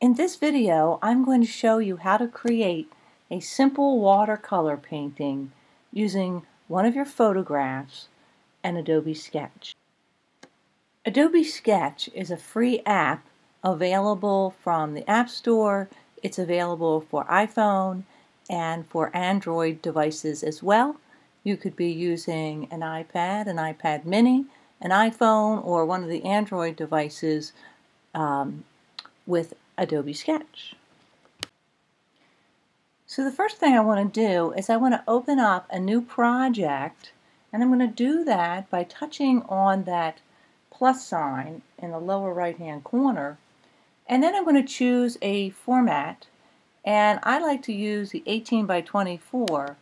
In this video, I'm going to show you how to create a simple watercolor painting using one of your photographs and Adobe Sketch. Adobe Sketch is a free app available from the App Store. It's available for iPhone and for Android devices as well. You could be using an iPad, an iPad mini, an iPhone, or one of the Android devices um, with Adobe Sketch. So the first thing I want to do is I want to open up a new project and I'm going to do that by touching on that plus sign in the lower right hand corner and then I'm going to choose a format and I like to use the 18 by 24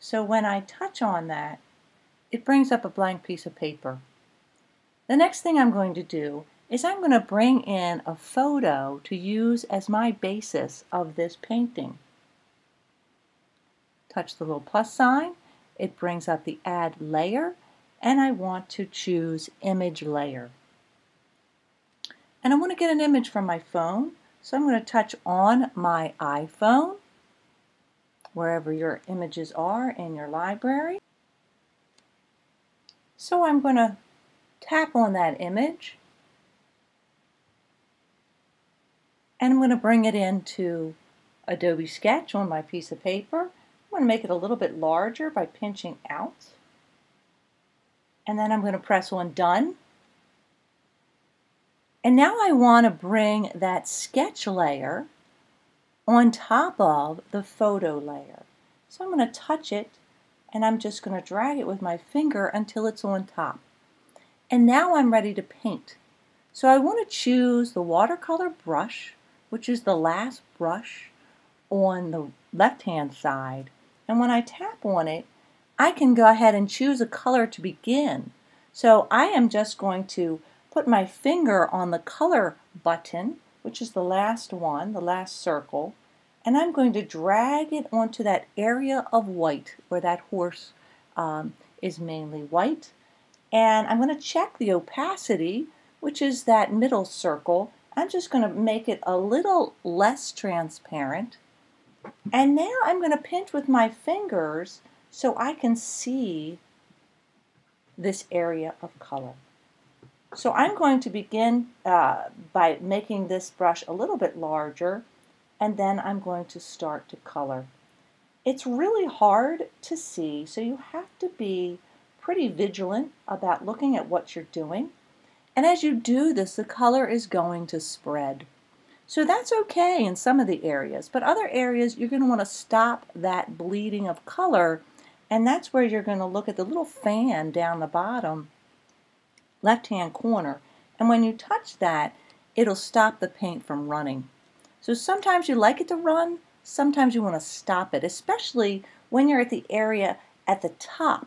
so when I touch on that it brings up a blank piece of paper. The next thing I'm going to do is I'm going to bring in a photo to use as my basis of this painting. Touch the little plus sign, it brings up the add layer, and I want to choose image layer. And I want to get an image from my phone, so I'm going to touch on my iPhone, wherever your images are in your library. So I'm going to tap on that image and I'm going to bring it into Adobe Sketch on my piece of paper. I'm going to make it a little bit larger by pinching out. And then I'm going to press on Done. And now I want to bring that sketch layer on top of the photo layer. So I'm going to touch it and I'm just going to drag it with my finger until it's on top. And now I'm ready to paint. So I want to choose the watercolor brush which is the last brush on the left hand side. And when I tap on it, I can go ahead and choose a color to begin. So I am just going to put my finger on the color button, which is the last one, the last circle, and I'm going to drag it onto that area of white where that horse um, is mainly white. And I'm going to check the opacity, which is that middle circle, I'm just going to make it a little less transparent. And now I'm going to pinch with my fingers so I can see this area of color. So I'm going to begin uh, by making this brush a little bit larger and then I'm going to start to color. It's really hard to see so you have to be pretty vigilant about looking at what you're doing. And as you do this, the color is going to spread. So that's okay in some of the areas, but other areas you're going to want to stop that bleeding of color, and that's where you're going to look at the little fan down the bottom left-hand corner. And when you touch that, it'll stop the paint from running. So sometimes you like it to run, sometimes you want to stop it, especially when you're at the area at the top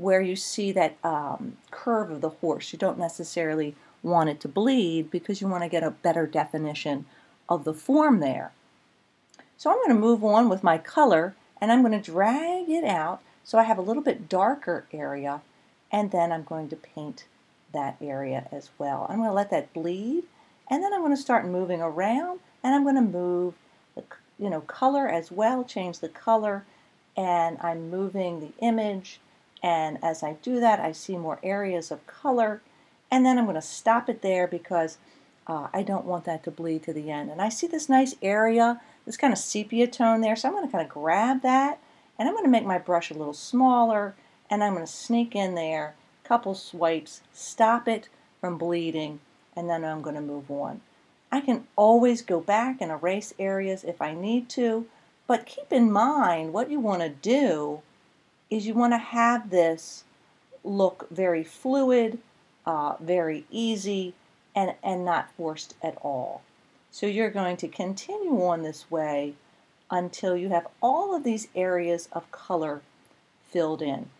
where you see that um, curve of the horse. You don't necessarily want it to bleed because you want to get a better definition of the form there. So I'm going to move on with my color and I'm going to drag it out so I have a little bit darker area and then I'm going to paint that area as well. I'm going to let that bleed and then I'm going to start moving around and I'm going to move the you know color as well, change the color and I'm moving the image and as I do that, I see more areas of color. And then I'm going to stop it there because uh, I don't want that to bleed to the end. And I see this nice area, this kind of sepia tone there. So I'm going to kind of grab that and I'm going to make my brush a little smaller and I'm going to sneak in there, couple swipes, stop it from bleeding, and then I'm going to move on. I can always go back and erase areas if I need to, but keep in mind what you want to do is you want to have this look very fluid, uh, very easy, and, and not forced at all. So you're going to continue on this way until you have all of these areas of color filled in.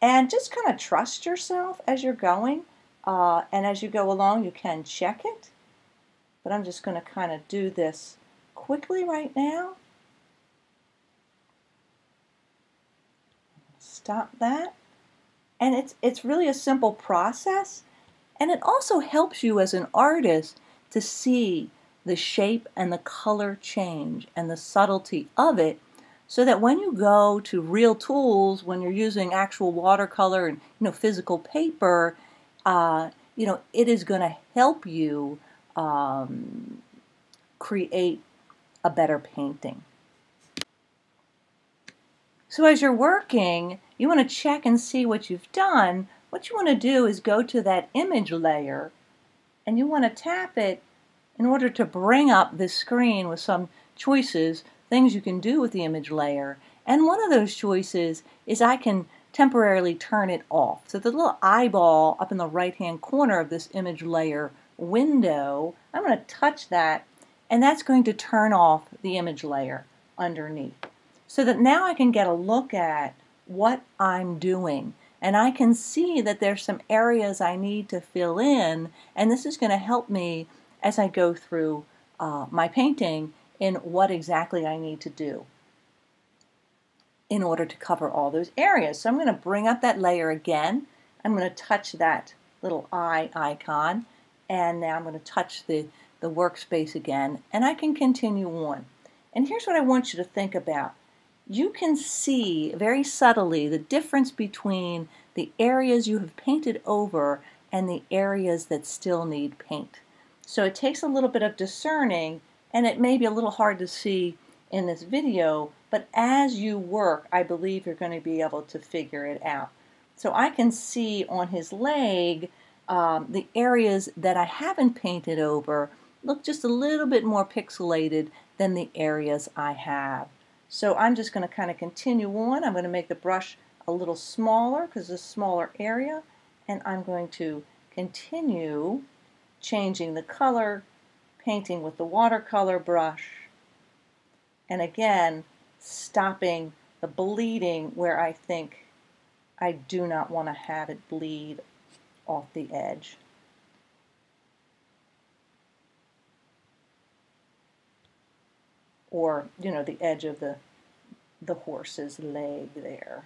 And just kind of trust yourself as you're going. Uh, and as you go along, you can check it. But I'm just going to kind of do this quickly right now. Stop that. And it's, it's really a simple process. And it also helps you as an artist to see the shape and the color change and the subtlety of it so that when you go to real tools, when you're using actual watercolor and you know physical paper, uh, you know it is going to help you um, create a better painting. So as you're working, you want to check and see what you've done. What you want to do is go to that image layer and you want to tap it in order to bring up this screen with some choices, things you can do with the image layer. And one of those choices is I can temporarily turn it off. So the little eyeball up in the right hand corner of this image layer window, I'm going to touch that and that's going to turn off the image layer underneath so that now I can get a look at what I'm doing and I can see that there's some areas I need to fill in and this is going to help me as I go through uh, my painting in what exactly I need to do in order to cover all those areas. So I'm going to bring up that layer again. I'm going to touch that little eye icon and now I'm going to touch the, the workspace again and I can continue on. And here's what I want you to think about you can see very subtly the difference between the areas you have painted over and the areas that still need paint. So it takes a little bit of discerning and it may be a little hard to see in this video, but as you work, I believe you're going to be able to figure it out. So I can see on his leg um, the areas that I haven't painted over look just a little bit more pixelated than the areas I have. So I'm just going to kind of continue on. I'm going to make the brush a little smaller because it's a smaller area and I'm going to continue changing the color, painting with the watercolor brush, and again stopping the bleeding where I think I do not want to have it bleed off the edge. Or you know the edge of the the horse's leg there.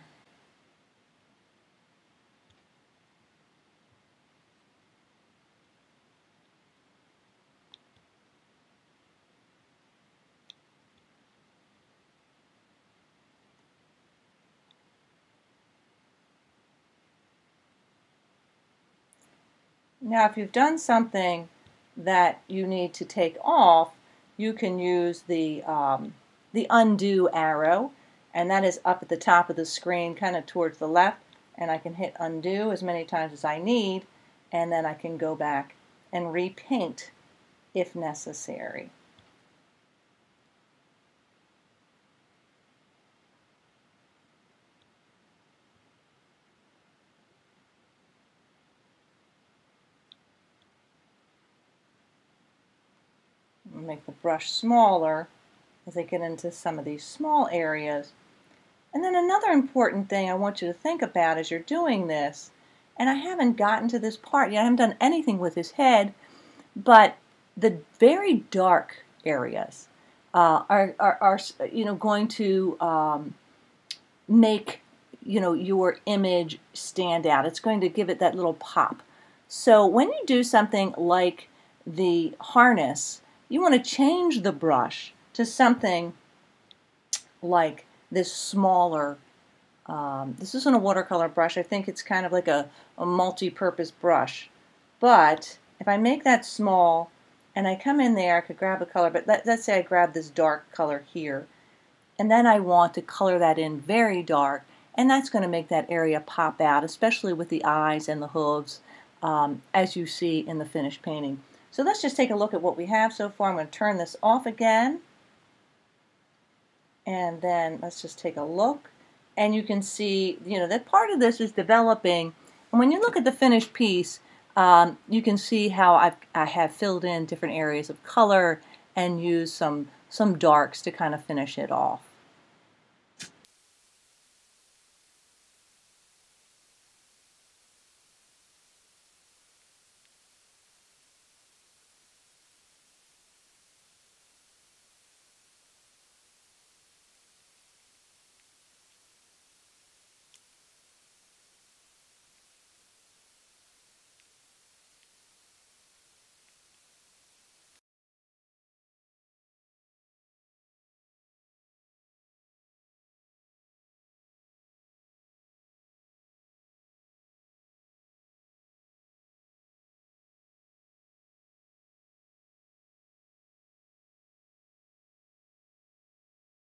Now if you've done something that you need to take off, you can use the, um, the undo arrow, and that is up at the top of the screen, kind of towards the left, and I can hit undo as many times as I need, and then I can go back and repaint if necessary. Make the brush smaller as I get into some of these small areas. And then another important thing I want you to think about as you're doing this, and I haven't gotten to this part yet, I haven't done anything with his head, but the very dark areas uh, are, are, are, you know, going to um, make, you know, your image stand out. It's going to give it that little pop. So when you do something like the harness, you want to change the brush to something like this smaller um, this isn't a watercolor brush I think it's kind of like a, a multi-purpose brush. But if I make that small and I come in there I could grab a color but let, let's say I grab this dark color here and then I want to color that in very dark and that's going to make that area pop out especially with the eyes and the hooves um, as you see in the finished painting so let's just take a look at what we have so far. I'm going to turn this off again. And then let's just take a look. And you can see, you know, that part of this is developing. And when you look at the finished piece, um, you can see how I've, I have filled in different areas of color and used some, some darks to kind of finish it off.